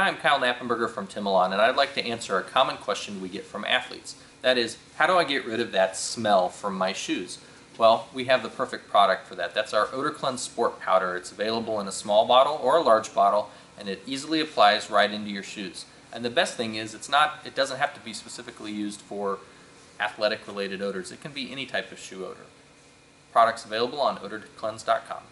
Hi, I'm Kyle Nappenberger from Timilon, and I'd like to answer a common question we get from athletes. That is, how do I get rid of that smell from my shoes? Well, we have the perfect product for that. That's our Odor Klenz Sport Powder. It's available in a small bottle or a large bottle, and it easily applies right into your shoes. And the best thing is, it's not. It doesn't have to be specifically used for athletic-related odors. It can be any type of shoe odor. Products available on odorklenz.com.